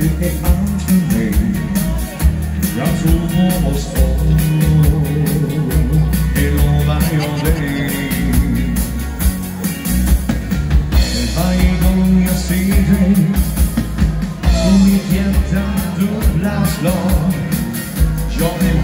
du är allt för mig Jag tror på oss. Två Det lovar jag dig varje gång jag ser dig Får mitt hjärta dubbla slag Jag vill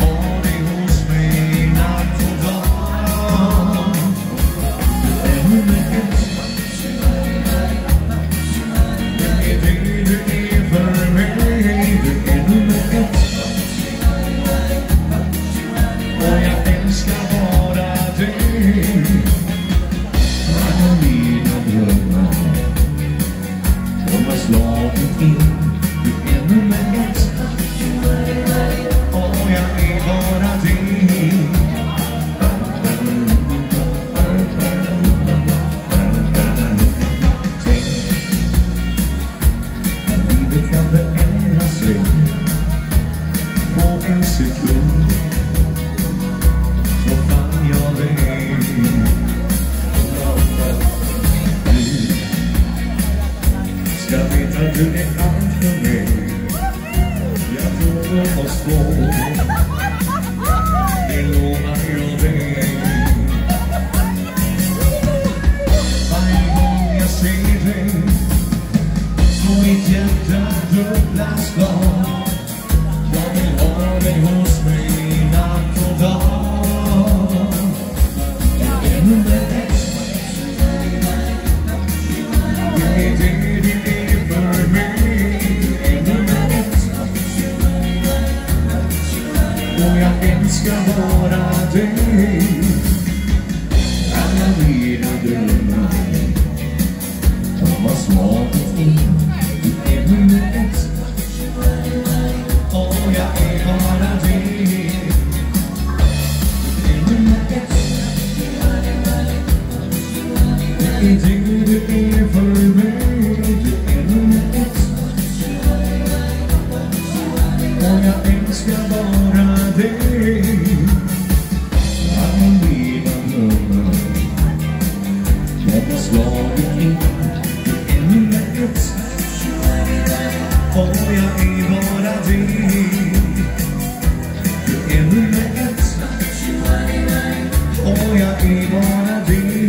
jag älskar bara dig Alla mina drömmar. De har slagit in Du är nummer ett Och jag är bara din Tänk. Livet kan förändra sig på en sekund. Du ska veta du är allt för mig Jag tror på oss två Det lovar jag dig Varje gång jag ser dig så mitt hjärta älskar bara dig Alla mina drömmar. De var små och fin Du är nummer ett Och jag är bara dig Du är nummer ett Det är du du är för mig. Du är nummer ett Och jag ska vara din Anonyma nummer Lämna slaget in i ännu ett Får jag ej vara din I ännu ett Får jag ej vara din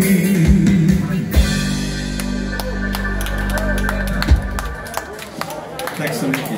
Tack så mycket.